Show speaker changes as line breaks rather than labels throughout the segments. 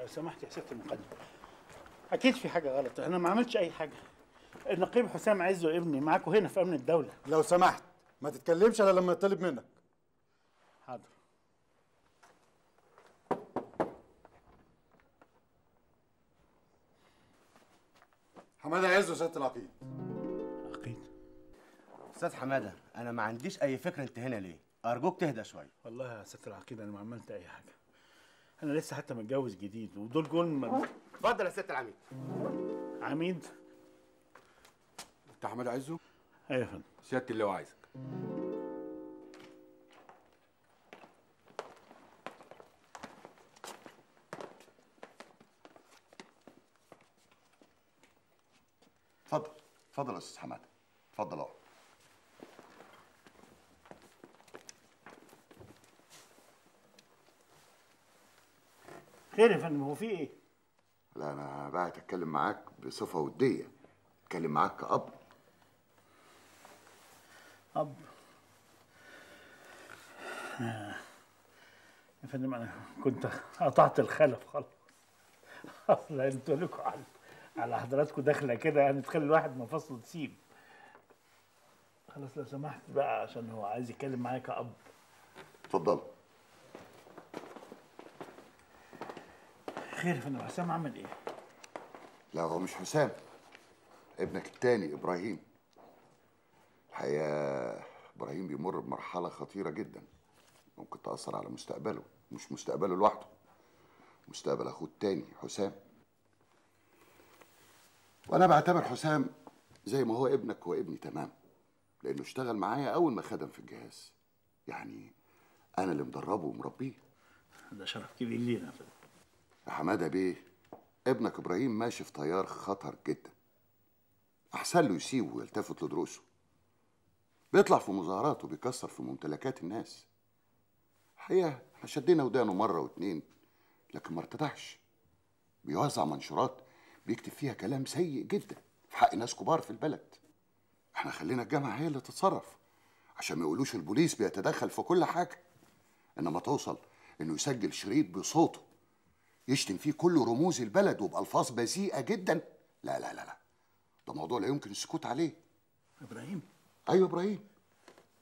لو سمحت يا ست المقدم. أكيد في حاجة غلط. أنا ما عملتش أي حاجة. النقيب حسام عزه ابني معاكم هنا في أمن الدولة.
لو سمحت. ما تتكلمش إلا لما يطلب منك.
حاضر.
حمادة عز وسيادة العقيد.
عقيد.
أستاذ حمادة أنا ما عنديش أي فكرة انت هنا ليه. أرجوك تهدى شوية.
والله يا ست العقيد أنا ما عملت أي حاجة. أنا لسه حتى متجوز جديد ودول جول م-
اتفضل يا ست العميد.
عميد.
أنت حماده عزه
أيوه يا فندم.
سياده اللي هو عايزك.
اتفضل اتفضل يا أستاذ حمادة. اتفضل اقعد
خير يا فندم هو في إيه؟
لا أنا بقى أتكلم معاك بصفة ودية. أتكلم معاك كأب.
أب. آه. يا فندم أنا كنت قطعت الخلف خلاص. اصل أنتوا لكم على على حضراتكم داخلة كده يعني تخلي الواحد مفاصله تسيب. خلاص لو سمحت بقى عشان هو عايز يتكلم معايا كأب.
اتفضل
خير يا فندم. حسام عمل إيه؟
لا هو مش حسام. ابنك التاني إبراهيم. الحقيقة إبراهيم بيمر بمرحلة خطيرة جدا. ممكن تأثر على مستقبله. مش مستقبله لوحده. مستقبل أخوه التاني حسام. وأنا بعتبر حسام زي ما هو ابنك هو ابني تمام. لأنه اشتغل معايا أول ما خدم في الجهاز. يعني أنا اللي مدربه ومربيه.
ده شرف كبير لينا يا
حمادة بيه. ابنك إبراهيم ماشي في تيار خطر جدا. أحسن له يسيبه ويلتفت لدروسه. بيطلع في مظاهرات وبيكسر في ممتلكات الناس. الحقيقة إحنا شدينا ودانه مرة واتنين لكن ما ارتدعش بيوزع منشورات بيكتب فيها كلام سيء جدا في حق ناس كبار في البلد. إحنا خلينا الجامعة هي اللي تتصرف. عشان ما يقولوش البوليس بيتدخل في كل حاجة. إنما توصل إنه يسجل شريط بصوته. يشتم فيه كل رموز البلد وبألفاظ بذيئة جدا. لا لا لا لا. ده موضوع لا يمكن السكوت عليه.
إبراهيم.
أيوه إبراهيم.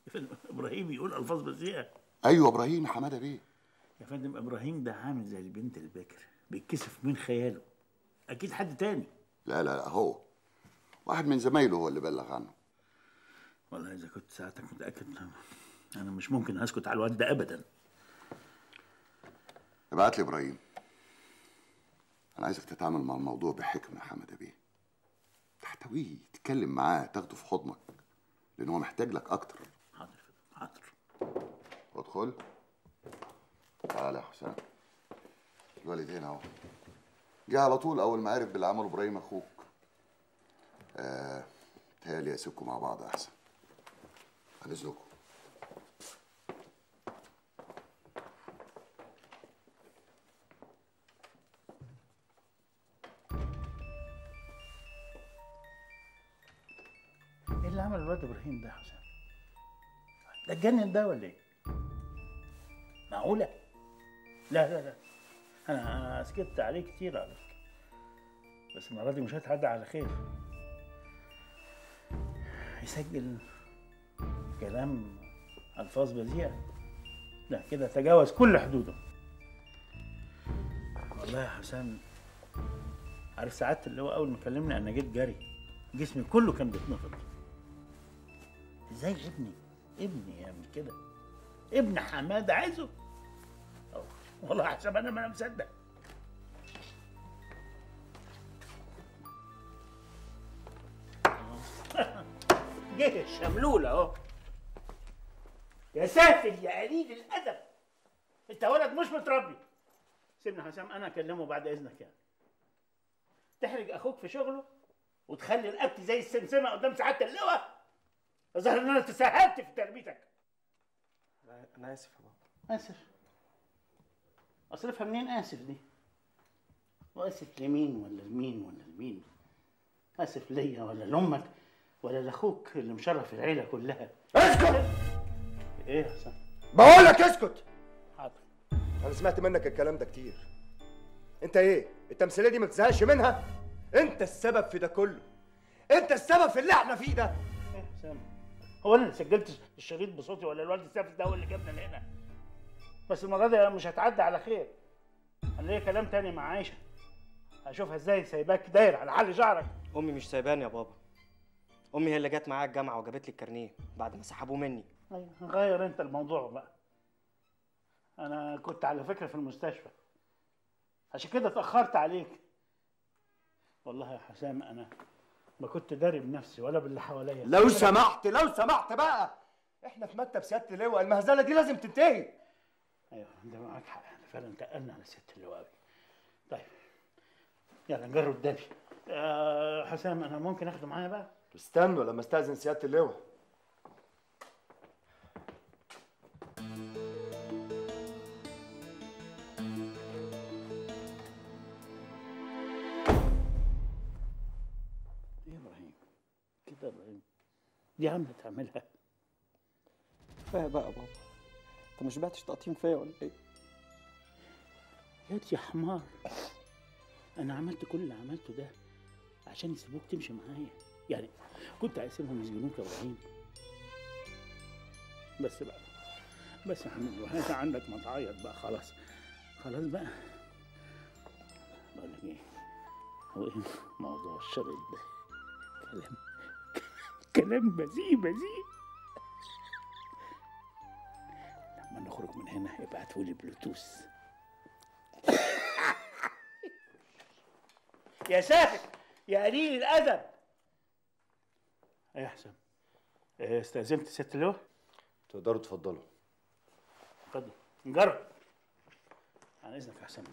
يا فندم إبراهيم يقول ألفاظ بذيئة.
أيوه إبراهيم حمادة بيه.
يا فندم إبراهيم ده عامل زي البنت البكر بيتكسف من خياله. أكيد حد تاني.
لا لا لا هو. واحد من زمايله هو اللي بلغ عنه.
والله إذا كنت ساعتك متأكد أنا مش ممكن أسكت على الواد ده ابدا.
ابعت لي إبراهيم. أنا عايزك تتعامل مع الموضوع بحكمة يا حمادة بيه. تحتويه تتكلم معاه تاخده في حضنك لأن هو محتاج لك أكتر.
حاضر حاضر.
ادخل. تعالى يا حسام الوالد هنا أهو. جه على طول أول ما عرف باللي عمله إبراهيم أخوك. آه تهيألي اسيبكم مع بعض أحسن. على
إبراهيم ده يا حسام ده اتجنن ده ولا إيه؟ معقولة؟ لا لا لا. أنا سكت عليه كتير على فكرة. بس المرة دي مش هتعدي على خير. يسجل كلام ألفاظ بذيئة. لا كده تجاوز كل حدوده. والله يا حسام عارف ساعات اللي هو أول ما كلمني أنا جيت جري. جسمي كله كان بيتنفض. إزاي ابني؟ ابني يعمل كده. ابن حمادة عايزه؟ والله حسام أنا ما أنا مصدق. جه الشملول أهو. يا سافل يا قليل الأدب. أنت ولد مش متربي. سيبني حسام أنا أكلمه بعد إذنك يعني. تحرج أخوك في شغله وتخلي رقبتي زي السمسمة قدام سعادة اللواء؟ ظهر ان أنا تساهلت في تربيتك.
أنا آسف يا بابا.
آسف. اصرفها منين آسف دي؟ واسف لمين ولا لمين ولا لمين؟ آسف ليا ولا لأمك ولا لأخوك اللي مشرف العيلة كلها.
اسكت!
إيه يا حسام
بقول لك اسكت!
حاضر.
أنا سمعت منك الكلام ده كتير. أنت إيه؟ التمثيلية دي ما تزهقش منها؟ أنت السبب في ده كله. أنت السبب في اللي إحنا فيه ده.
إيه يا حسام هو أنا اللي سجلت الشريط بصوتي ولا الواد السافل ده هو اللي جابنا لهنا؟ بس المرة دي مش هتعدي على خير. أنا ليا كلام تاني مع عايشة. هشوفها إزاي سايباك داير على حل شعرك.
أمي مش سايباني يا بابا. أمي هي اللي جت معايا الجامعة وجابت لي الكارنيه بعد ما سحبوه مني.
أيوه غير أنت الموضوع بقى. أنا كنت على فكرة في المستشفى. عشان كده اتأخرت عليك. والله يا حسام أنا ما كنت داري بنفسي ولا باللي حواليا.
لو سمحت لو سمحت بقى. إحنا في مكتب سيادة اللواء. المهزلة دي لازم تنتهي.
أيوه انت معاك حق. إحنا فعلا انتقلنا على سيادة اللواء طيب يلا نجرب قدامي يا حسام أنا ممكن أخده معايا بقى؟
استنوا لما استأذن سيادة اللواء.
إبراهيم دي عامله تعملها.
كفاية بقى يا بابا. انت مش بعتش تقطيم فيا ولا إيه؟
يا يا حمار. أنا عملت كل اللي عملته ده عشان يسيبوك تمشي معايا. يعني كنت هسيبهم يسجنوك يا إبراهيم. بس بقى بس يا حمد وهات عندك ما تعيط بقى خلاص. خلاص بقى. بقول لك إيه؟ هو إيه موضوع الشرط ده؟ كلام كلام بذيء بذيء. لما نخرج من هنا ابعتولي بلوتوث. يا سافل يا قليل الأدب. إيه يا حسام؟ إيه، استأذنت ست اللواء؟
تقدروا تفضلوا.
اتفضل. نجرب. عن إذنك يا حسام.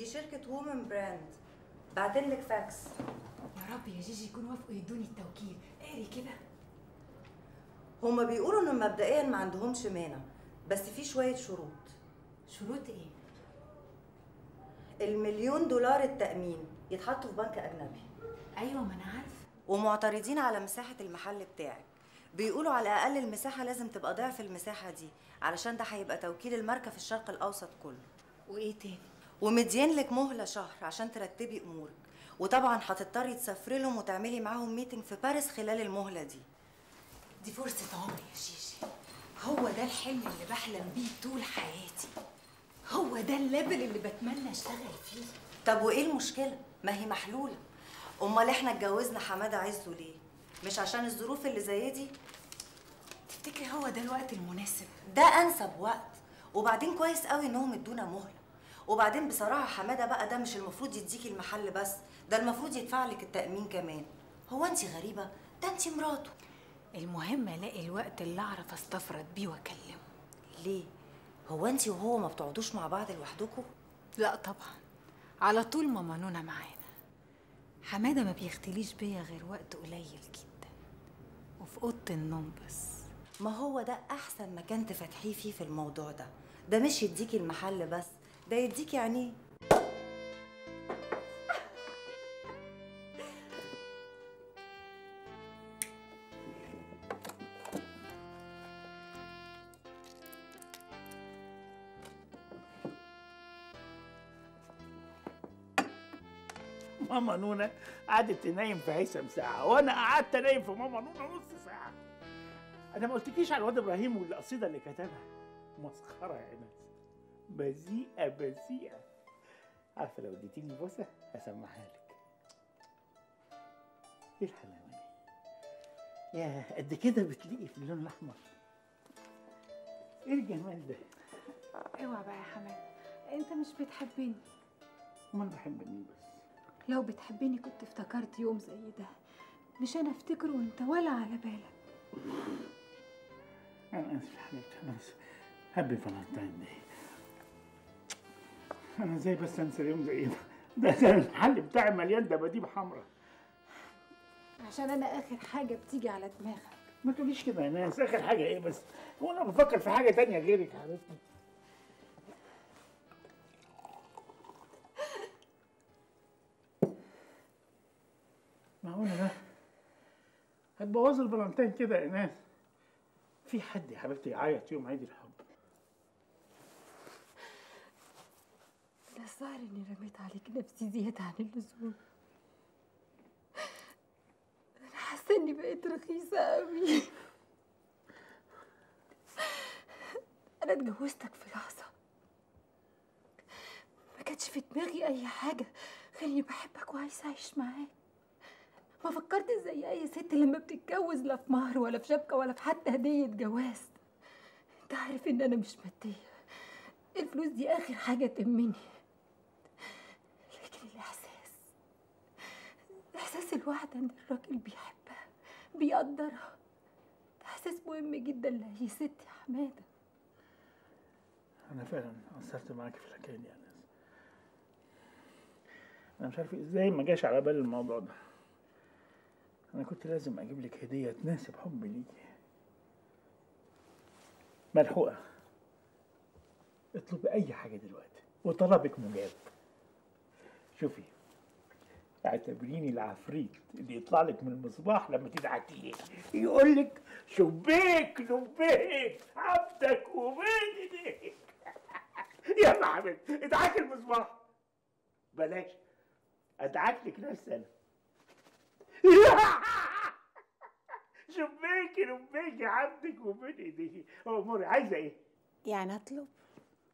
دي شركة وومن براند بعتين لك فاكس
يا رب يا جيجي يكونوا وافقوا يدوني التوكيل. اقري كده.
هما بيقولوا ان مبدئيا ما عندهمش مانع بس في شوية شروط.
شروط إيه؟
المليون دولار التأمين يتحطوا في بنك أجنبي.
أيوه ما أنا عارفة.
ومعترضين على مساحة المحل بتاعك. بيقولوا على الأقل المساحة لازم تبقى ضعف المساحة دي علشان ده هيبقى توكيل الماركة في الشرق الأوسط كله.
وإيه تاني؟
ومدين لك مهلة شهر عشان ترتبي أمورك. وطبعا هتضطري تسافري لهم وتعملي معاهم meeting في باريس خلال المهلة دي.
دي فرصة عمري يا جيجي هو ده الحلم اللي بحلم بيه طول حياتي. هو ده ال level اللي بتمنى أشتغل فيه.
طب وإيه المشكلة؟ ما هي محلولة. أمال إحنا اتجوزنا حمادة عزه ليه؟ مش عشان الظروف اللي زي دي؟
تفتكري هو ده الوقت المناسب؟
ده أنسب وقت. وبعدين كويس قوي إنهم ادونا مهلة. وبعدين بصراحة حمادة بقى ده مش المفروض يديكي المحل بس ده المفروض يدفع لك التأمين كمان. هو انت غريبة؟ ده انت مراته.
المهم ألاقي الوقت اللي أعرف أستفرد بيه وأكلمه.
ليه؟ هو انت وهو ما بتقعدوش مع بعض لوحدكم؟
لا طبعا. على طول ماما نونا معانا. حمادة ما بيختليش بيا غير وقت قليل جدا. وفي أوضة النوم بس.
ما هو ده أحسن مكان تفتحيه فيه في الموضوع ده. ده مش يديكي المحل بس. ده يديكي عينيه
ماما نونا قعدت تنايم في هيثم ساعة وأنا قعدت أنايم في ماما نونا نص ساعة. أنا ما قلتكيش على الواد إبراهيم والقصيدة اللي كتبها؟ مسخرة يا ناس. بذيئة بذيئة. عارفة لو اديتيني بوسة هسمعها لك. إيه الحلاوة دي؟ يا قد كده بتليقي في اللون الأحمر. إيه الجمال ده؟
اوعى بقى يا حماده انت مش بتحبني.
أمال بحب مين بس.
لو بتحبني كنت افتكرت يوم زي ده. مش أنا أفتكره وانت ولا على بالك.
أنا آسف يا حبيبتي أنا آسف. Happy Valentine Day أنا إزاي بس أنسى يوم زي ده ده ده المحل بتاعي مليان دباديب حمراء.
عشان أنا آخر حاجة بتيجي على دماغك.
ما تقوليش كده يا ناس. آخر حاجة إيه بس؟ هو أنا بفكر في حاجة تانية غيرك حبيبتي معقولة ده هتبوظ الفالنتين كده يا ناس. في حد يا حبيبتي يعيط يوم عيد الحب؟
الظاهر إني رميت عليك نفسي زيادة عن اللزوم. أنا حاسة إني بقيت رخيصة أوي. أنا اتجوزتك في لحظة. ما كانش في دماغي أي حاجة. غير إني بحبك وعايزة أعيش معاك. ما فكرتش زي أي ست لما بتتجوز لا في مهر ولا في شبكة ولا في حتى هدية جواز. أنت عارف إن أنا مش مادية. الفلوس دي آخر حاجة تهمني لكن الإحساس إحساس الواحدة إن الراجل بيحبها بيقدرها. ده إحساس مهم جدا لأي ست يا حمادة.
أنا فعلا قصرت معاك في الحكاية دي أنا مش عارف إزاي ما جاش على بالي الموضوع ده. أنا كنت لازم أجيب لك هدية تناسب حبي ليكي. ملحوقة. اطلبي أي حاجة دلوقتي وطلبك مجاب. شوفي اعتبريني العفريت اللي يطلع لك من المصباح لما تدعكي لي يقول لك شبيك لبيك عبدك وبين ايديك يلا حبيبتي ادعك المصباح. بلاش ادعك لك نفسي أنا. شبيك لبيك عبدك وبين ايديك اموري عايزة إيه؟
يعني اطلب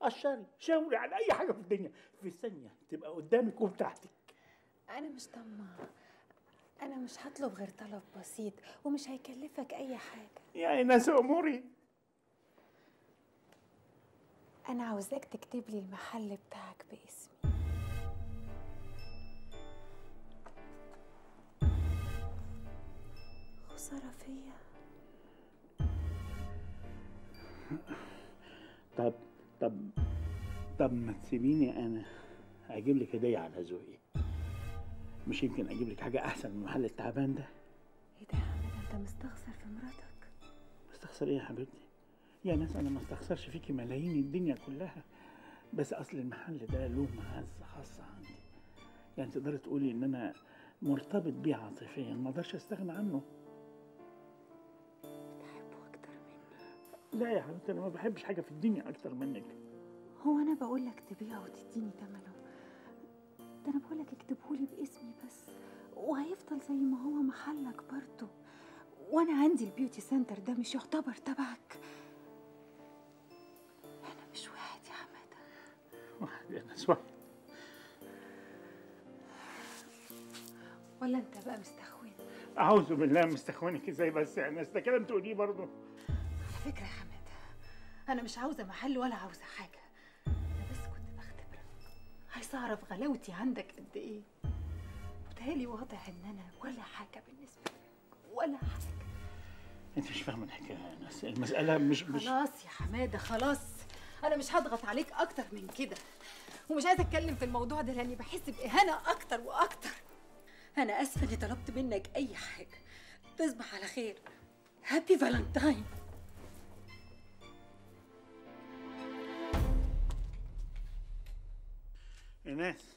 قشري شاوري على أي حاجة في الدنيا. في ثانية تبقى قدامك وبتاعتك
أنا مش طماعه أنا مش هطلب غير طلب بسيط ومش هيكلفك أي حاجة.
يا ناس أموري.
أنا عاوزاك تكتب لي المحل بتاعك باسمي. خسارة فيا.
طب طب طب ما تسيبيني أنا. أجيب لك هدية على ذوقي. مش يمكن أجيب لك حاجة أحسن من المحل التعبان ده؟
إيه ده يا حماده أنت مستخسر في مراتك.
مستخسر إيه يا حبيبتي؟ يا ناس أنا ما استخسرش فيكي ملايين الدنيا كلها بس أصل المحل ده له معزه خاصه عندي. يعني تقدري تقولي إن أنا مرتبط بيه عاطفيا ما أقدرش أستغنى عنه.
بحبه أكتر مني.
لا يا حبيبتي أنا ما بحبش حاجة في الدنيا أكتر منك.
هو أنا بقول لك تبيعه وتديني ثمنه ده أنا بقول لك اكتبهولي باسمي بس وهيفضل زي ما هو محلك برضه. وأنا عندي ال beauty center ده مش يعتبر تبعك. إحنا مش واحد يا حماده
واحد يا ناس واحد.
ولا أنت بقى مستخون
أعوذ بالله مستخونك إزاي بس يا ناس؟ ده كلام تقوليه برضه.
على فكرة يا حماده أنا مش عاوزة محل ولا عاوزة حاجة. عايزه اعرف غلاوتي عندك قد إيه؟ وبتهيألي واضح إن أنا ولا حاجة بالنسبة لك ولا حاجة.
أنت مش فاهمة الحكاية يا ناس المسألة مش مش
خلاص يا حمادة خلاص. أنا مش هضغط عليك أكتر من كده. ومش عايزة أتكلم في الموضوع ده لأني بحس بإهانة أكتر وأكتر. أنا آسفة إني طلبت منك أي حاجة. تصبح على خير. هابي فالنتاين
ايناس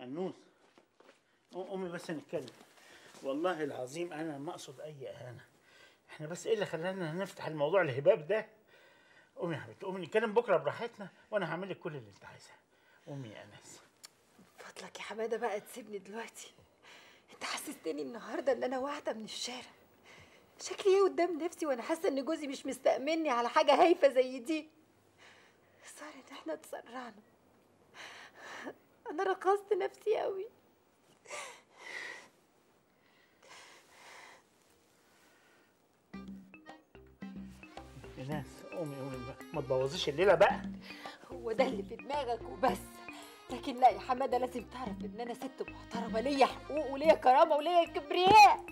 النوس قومي بس نتكلم. والله العظيم أنا ما أقصد أي إهانة. إحنا بس إيه اللي خلانا نفتح الموضوع الهباب ده؟ قومي يا حبيبتي قومي نتكلم بكرة براحتنا وأنا هعمل لك كل اللي أنت عايزاه قومي يا أنس.
فضلك يا حمادة بقى تسيبني دلوقتي. أنت حسستني النهارده إن أنا واحدة من الشارع. شكلي إيه قدام نفسي وأنا حاسة إن جوزي مش مستأمني على حاجة هايفة زي دي؟ صار إن إحنا اتسرعنا. أنا رقصت نفسي قوي
ايناس قومي قومي بقى. ما تبوظيش الليلة بقى.
هو ده اللي في دماغك وبس. لكن لا يا حمادة لازم تعرف إن أنا ست محترمة ليا حقوق وليا كرامة وليا كبرياء.